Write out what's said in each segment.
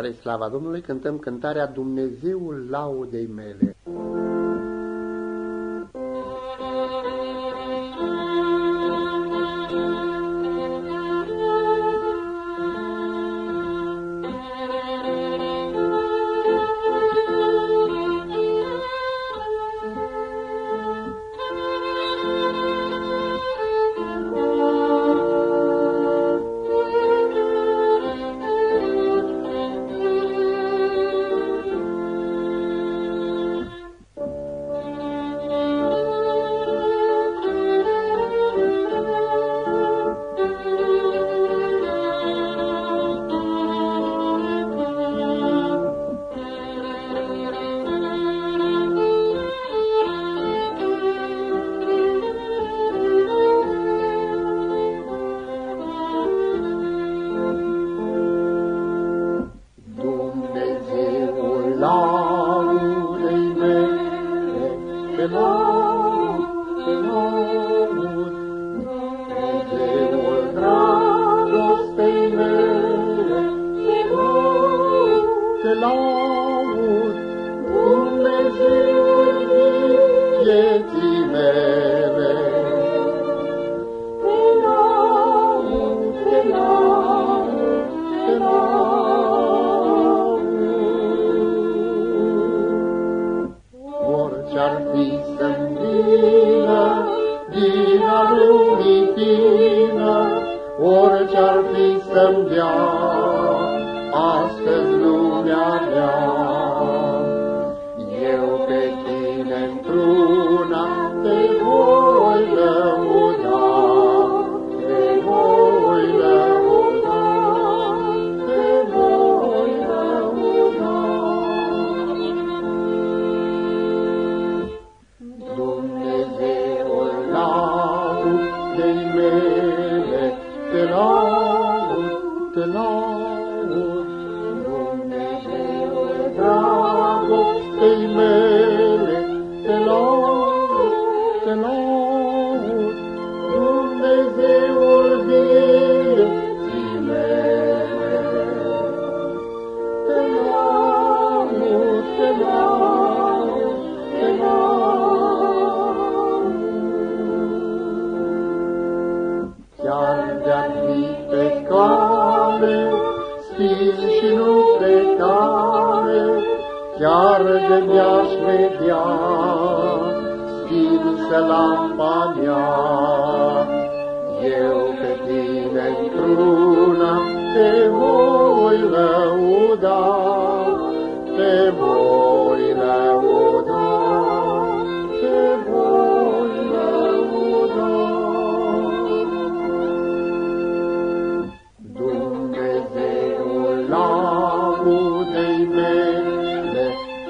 Spre slava Domnului cântăm cântarea Dumnezeul laudei mele. Vieții te pe cale, stil și nu pe tare, chiar de mi-aș vedea, stinsă lampa mea. Eu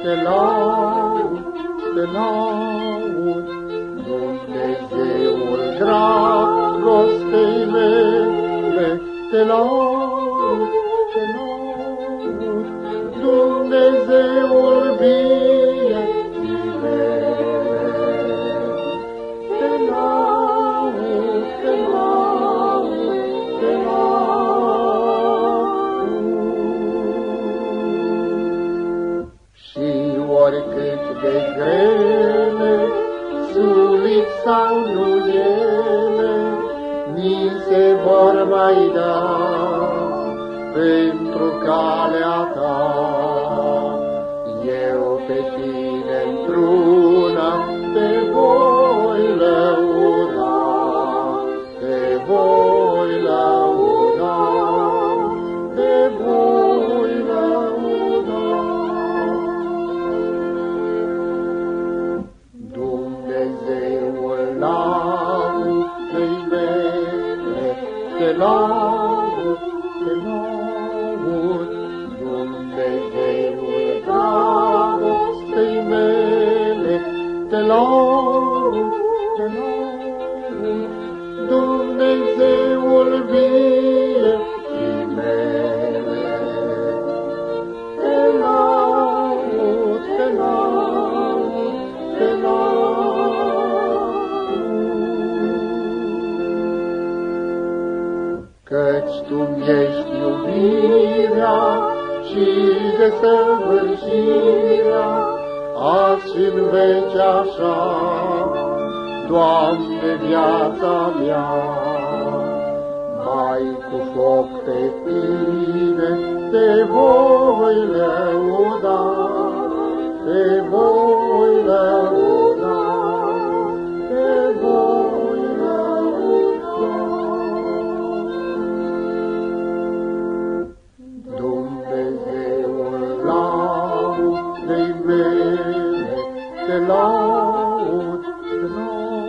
te laud, te laud, Dumnezeul dragostei mele, te laud, te laud, Dumnezeul vieții mele. Sulit sau nu ele, mi se vor mai da pentru calea ta. Eu pe tine într-una te voi te laud, te laud, Dumnezeul dragostei mele, te laud. tu ești iubirea și desăvârșirea, azi și în veci așa, Doamne, viața mea. Mai cu foc pe tine te voi lăuda, te voi Oh, the.